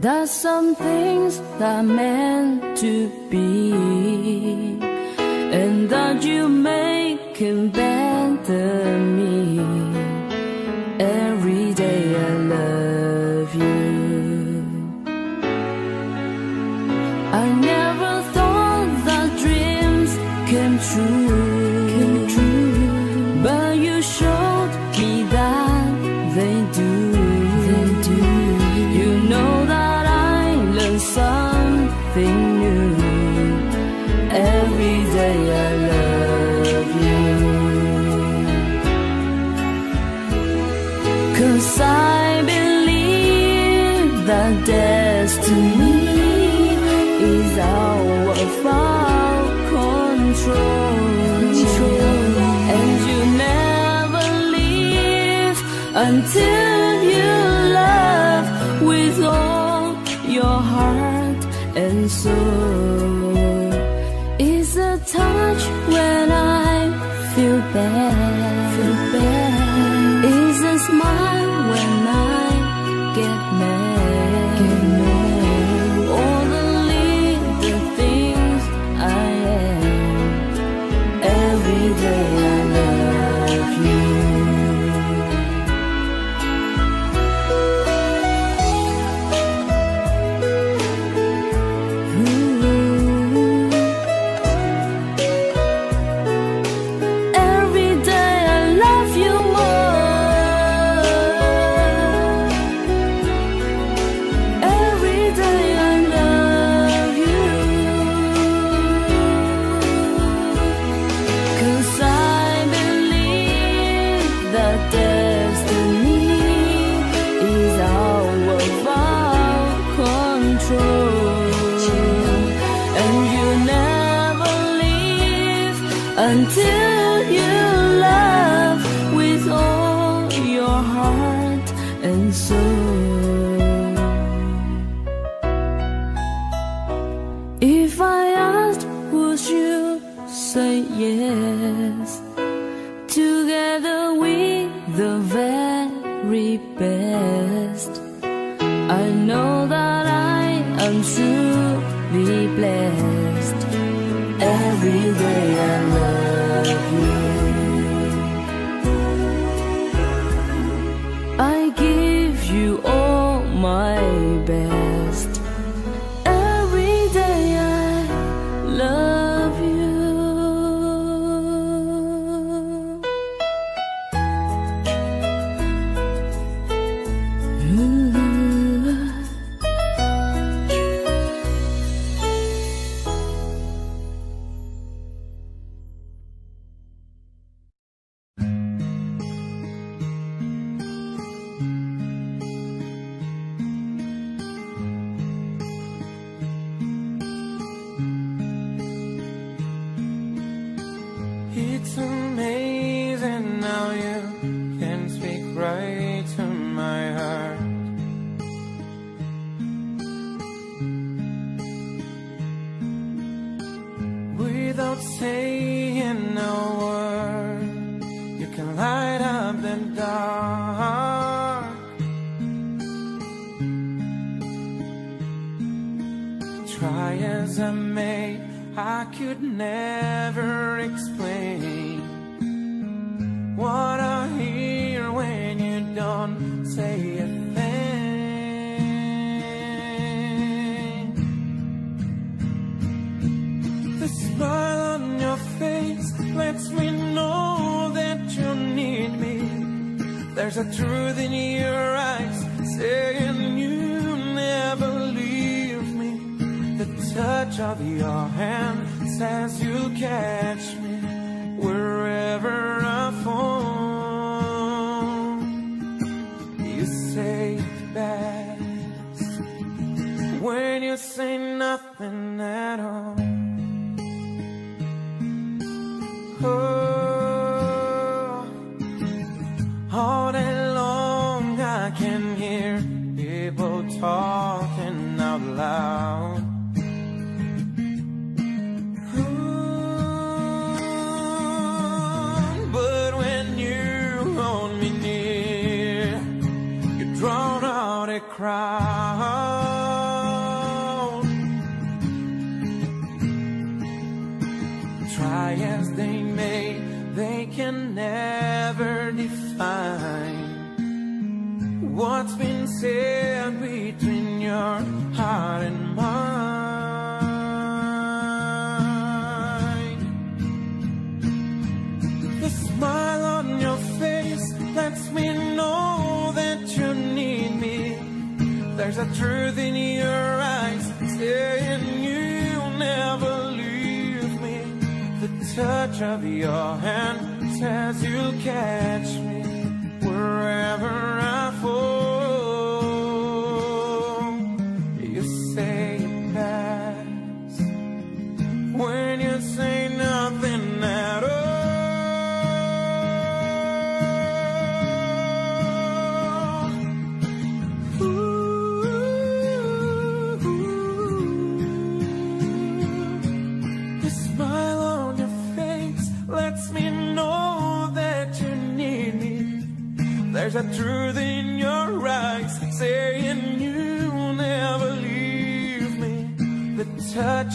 There's some things that are meant to be, and that you ain't nothing at all.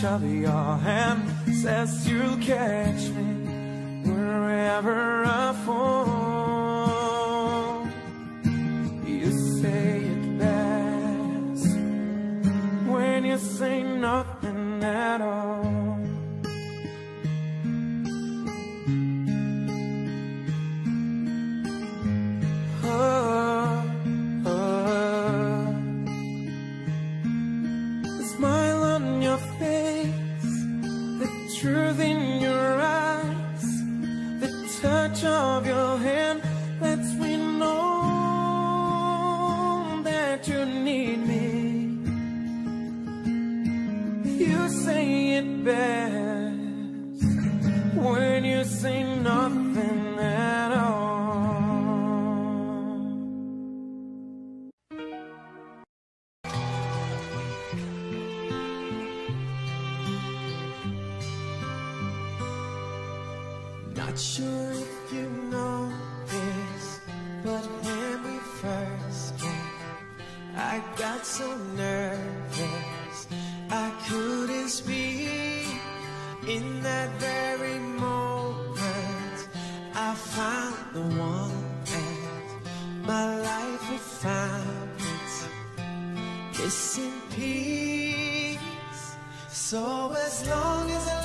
Of your hand says you'll catch me. In that very moment, I found the one and my life is found its missing in piece. So as long as I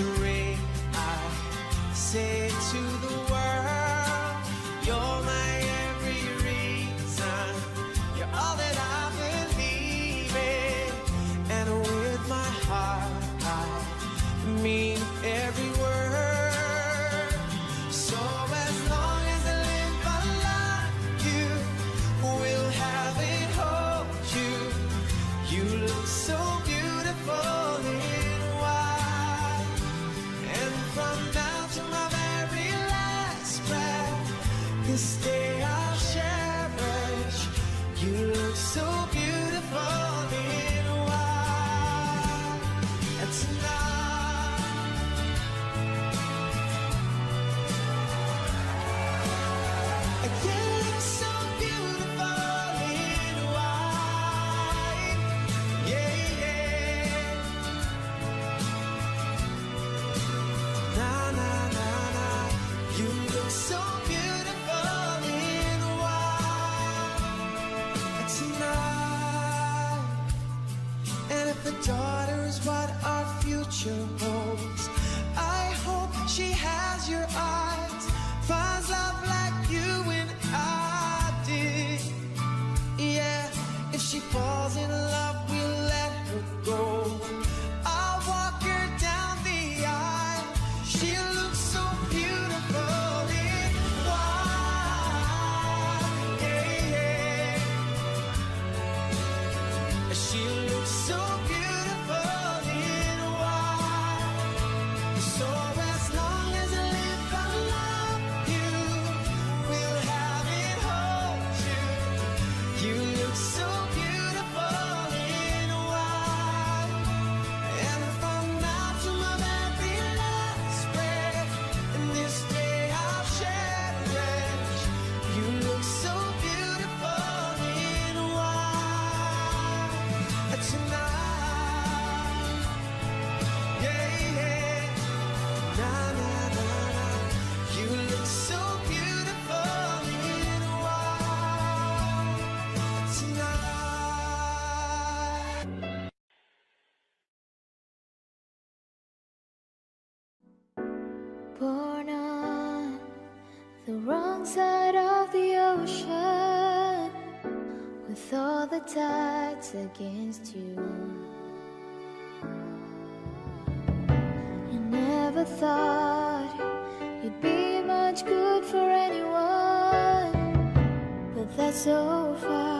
to rain. the tides against you. You never thought you'd be much good for anyone, but that's so far.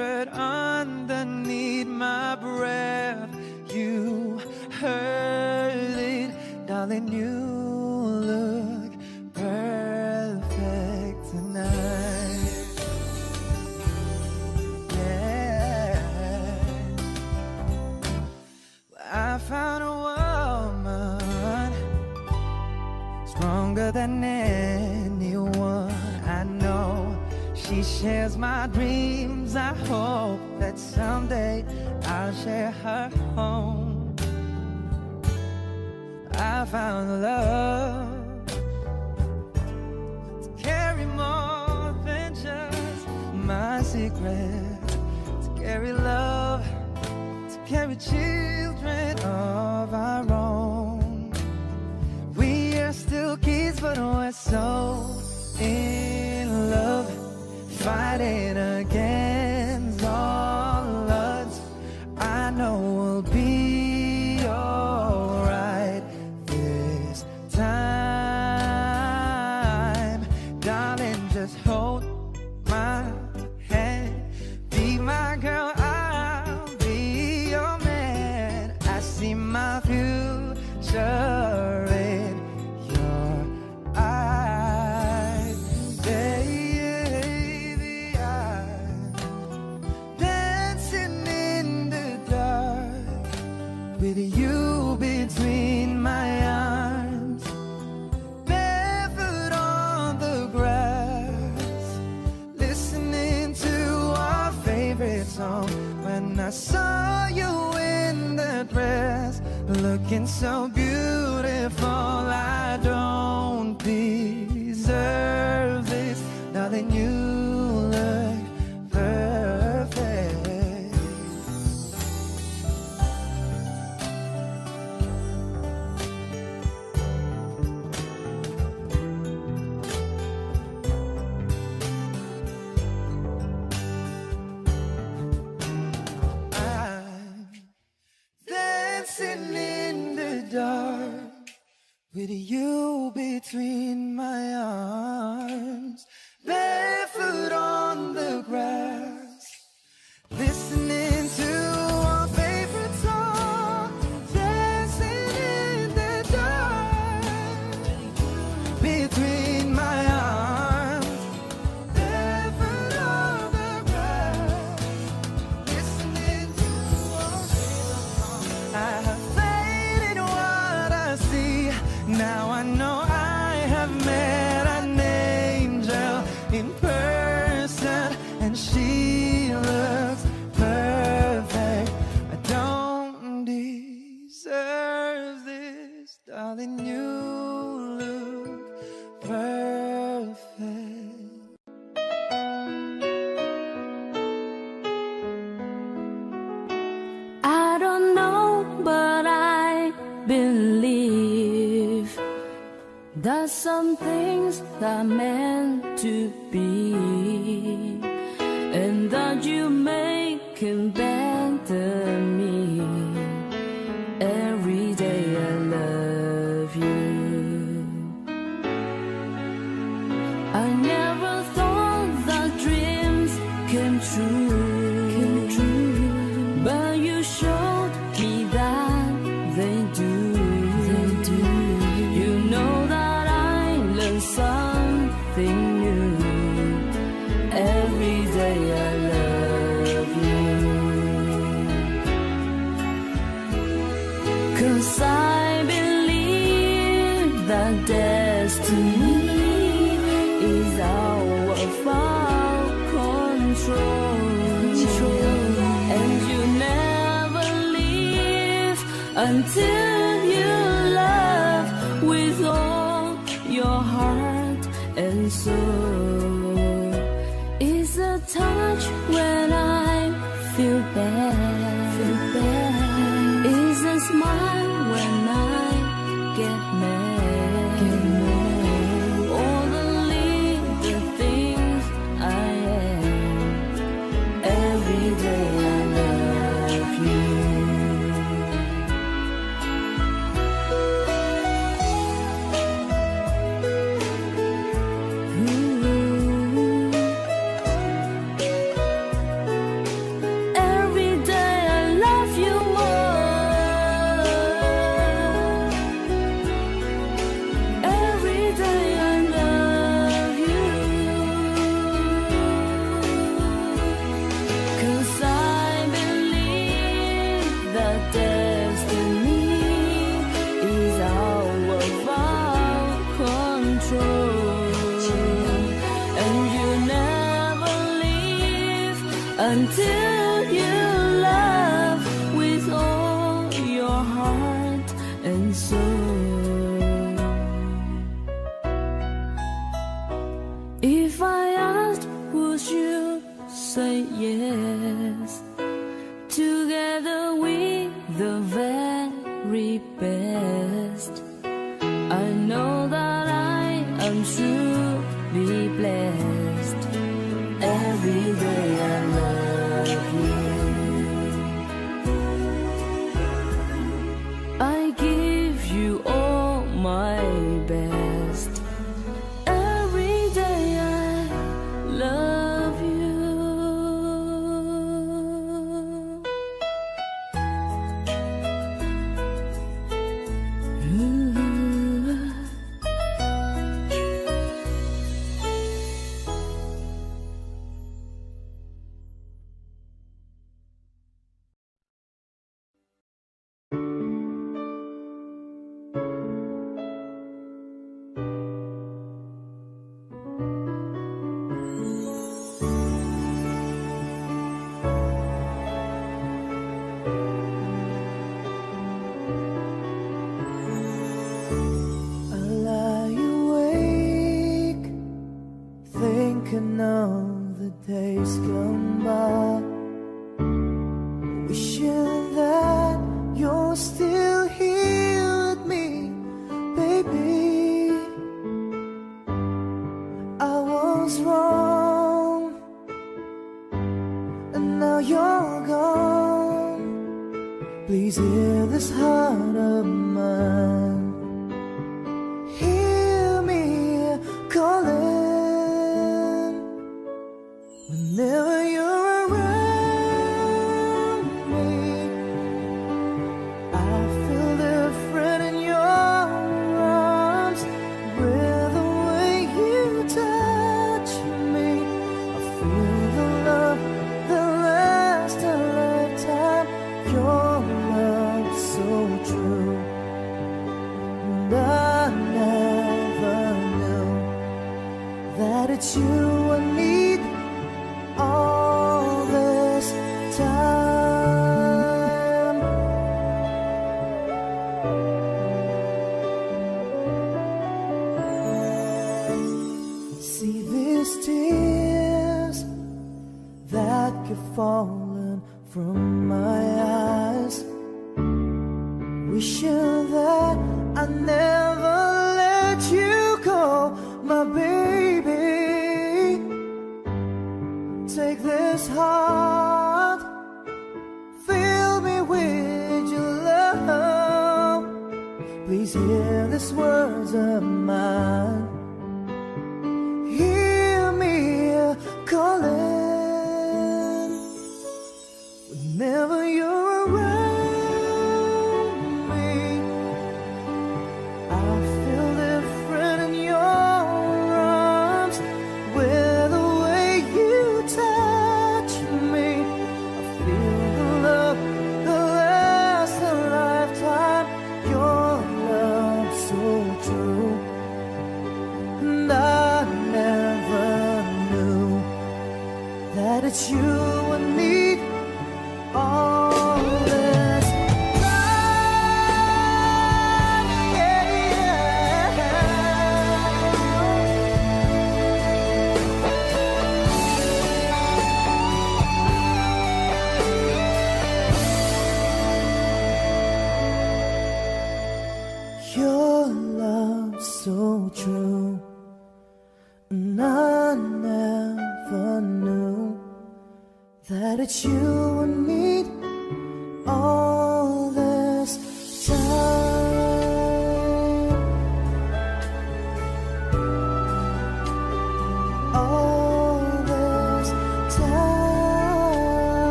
whispered underneath my breath. You heard it, darling. You look perfect tonight. Yeah. I found a woman stronger than anyone I know. She shares my dream I hope that someday I'll share her home. I found love to carry more than just my secrets, to carry love, to carry children of our own. We are still kids, but we're so in love fighting again. so you. Dame of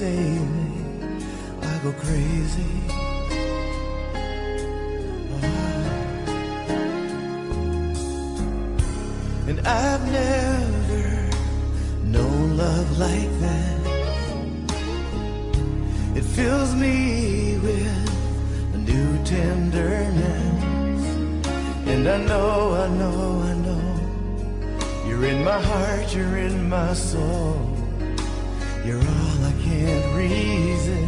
me, I go crazy. Oh. And I've never known love like that. It fills me with a new tenderness. And I know, I know, I know. You're in my heart, you're in my soul. You're all I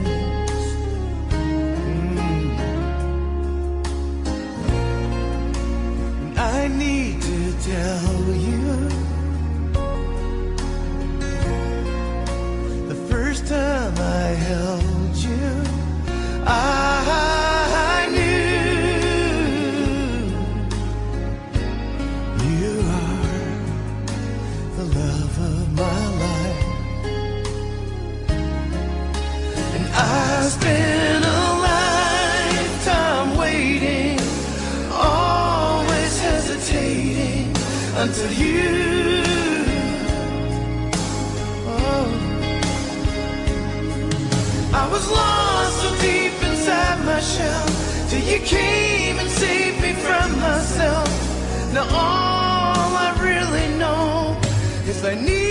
until you. Oh. I was lost so deep inside my shell till you came and saved me from myself. Now all I really know is I need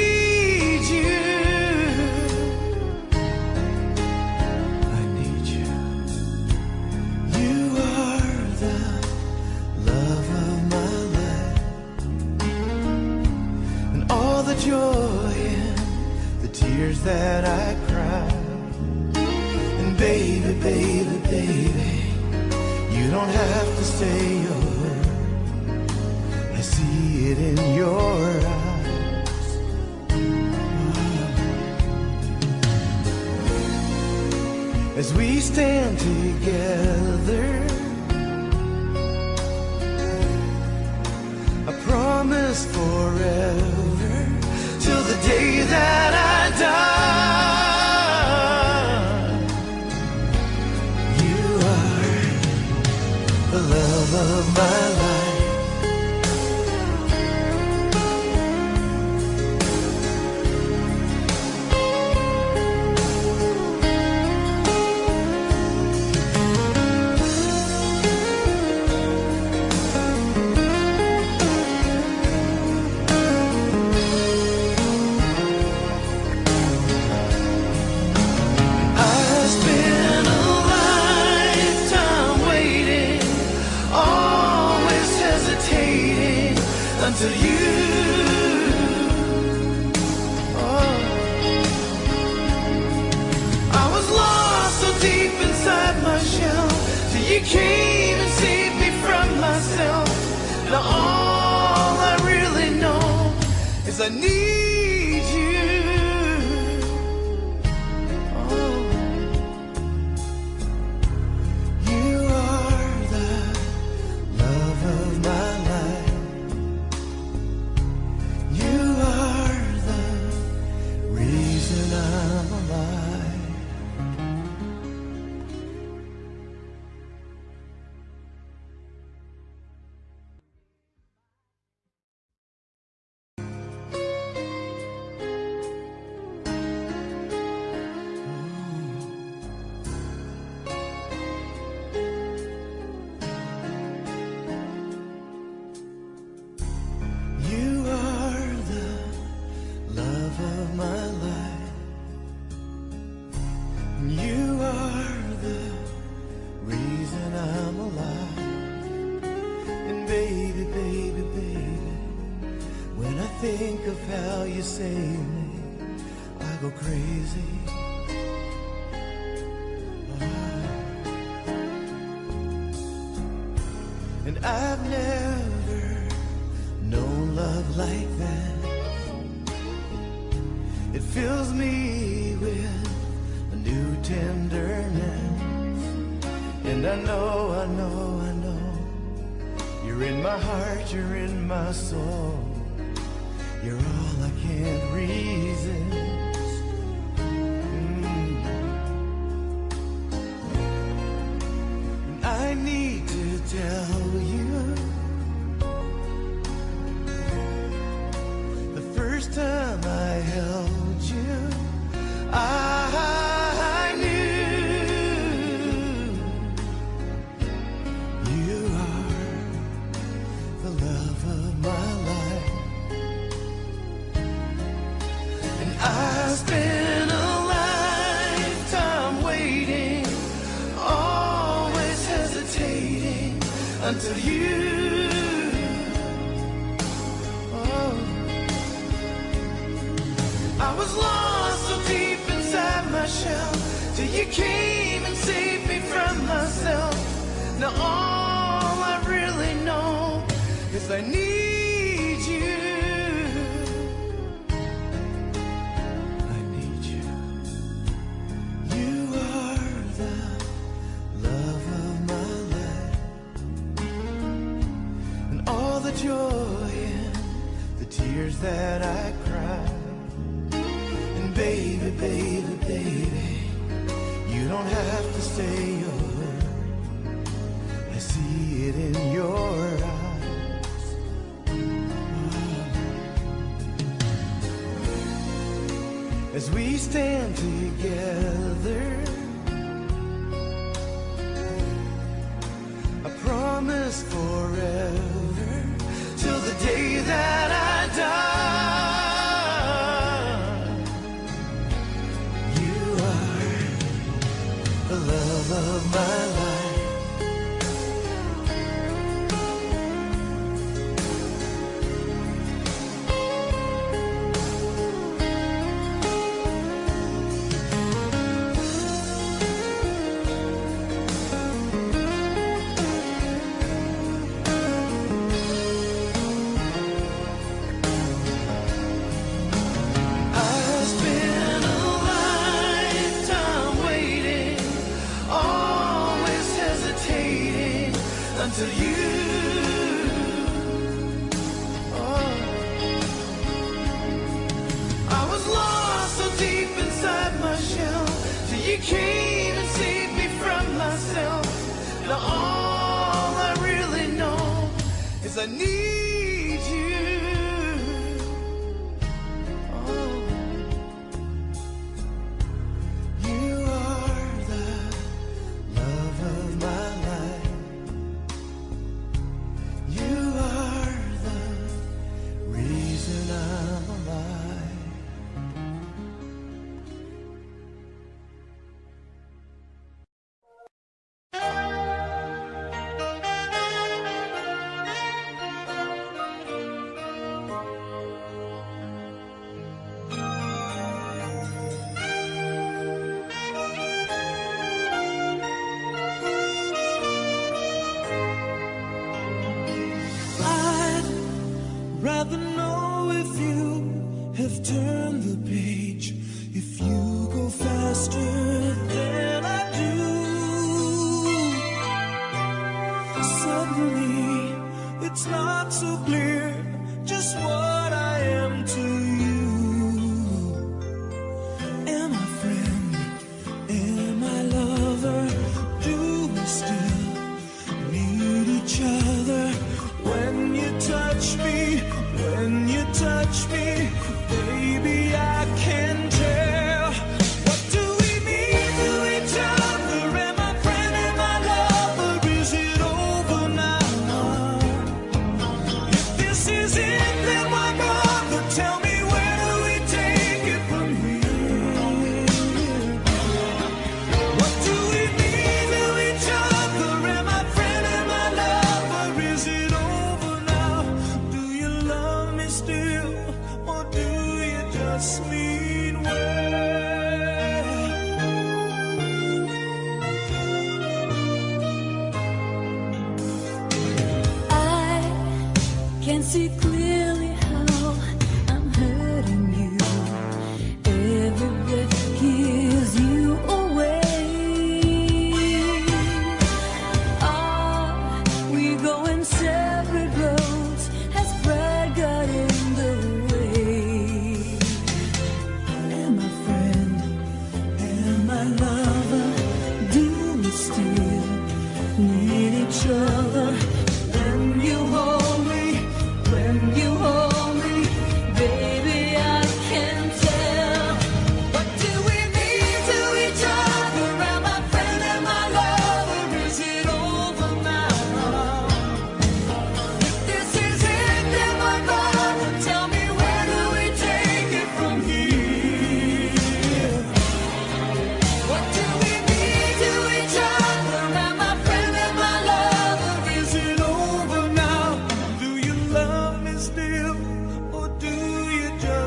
joy and the tears that I cry. And baby, baby, baby, you don't have to say a word. I see it in your eyes. As we stand together, promise forever the day that I die. You are the love of my life. Think of how you saved me, I go crazy. And I've never known love like that. It fills me with a new tenderness. And I know, I know, I know. You're in my heart, you're in my soul. 对。that I cry, And baby, baby, baby, you don't have to say a word. I see it in your eyes. As we stand together.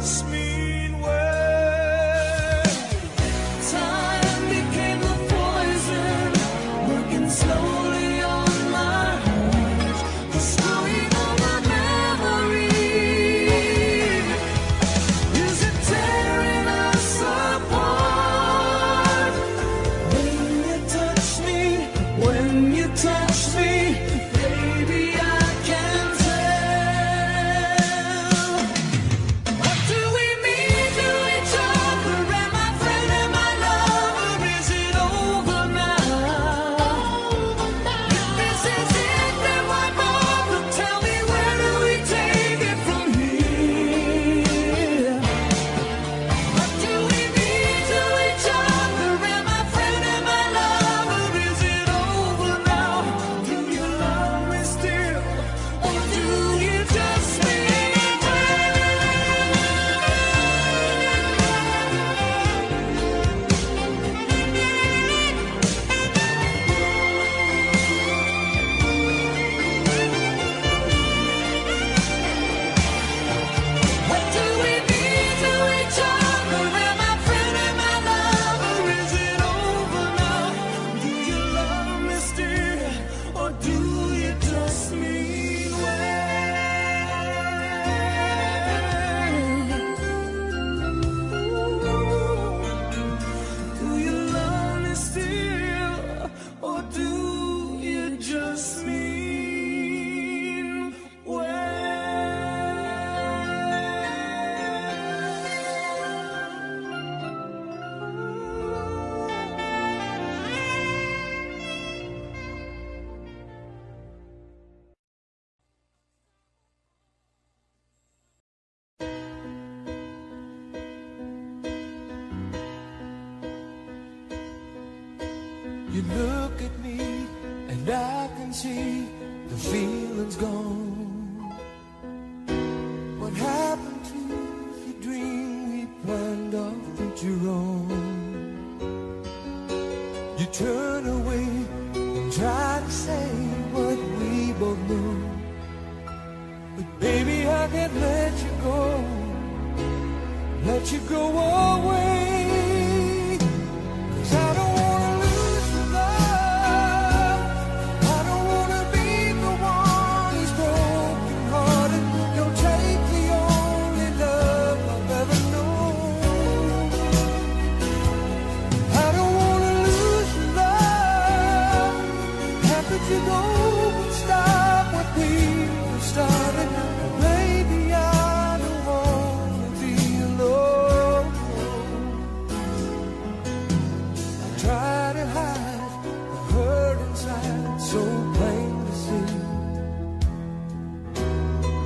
me.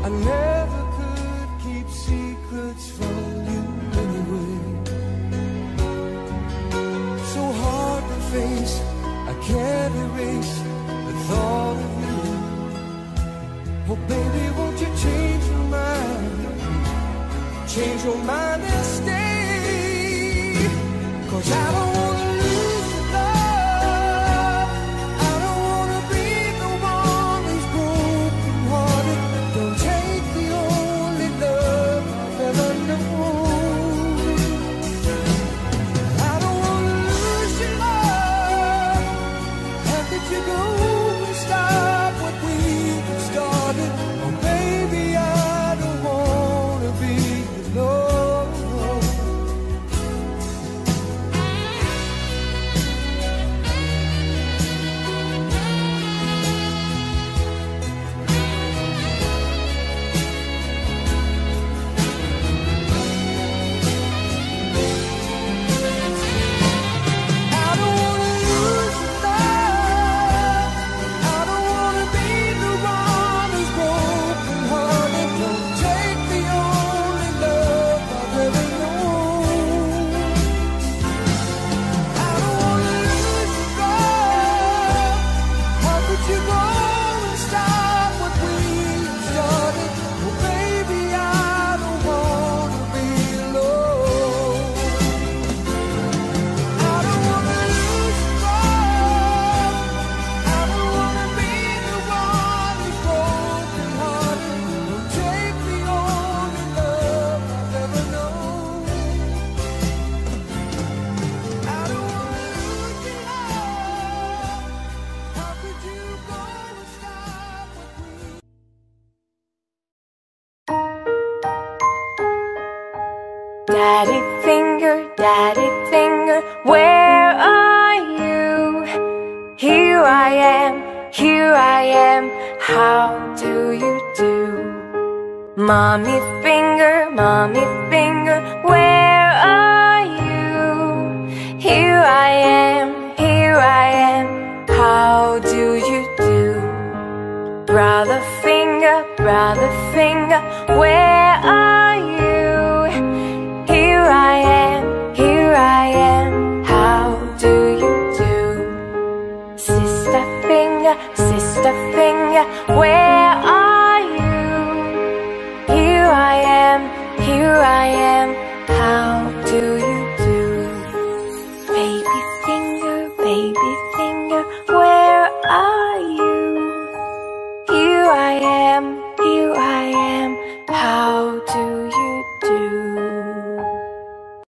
I never could keep secrets from you anyway. So hard to face, I can't erase the thought of you. Oh, baby, won't you change your mind? Change your mind and stay. Cause I don't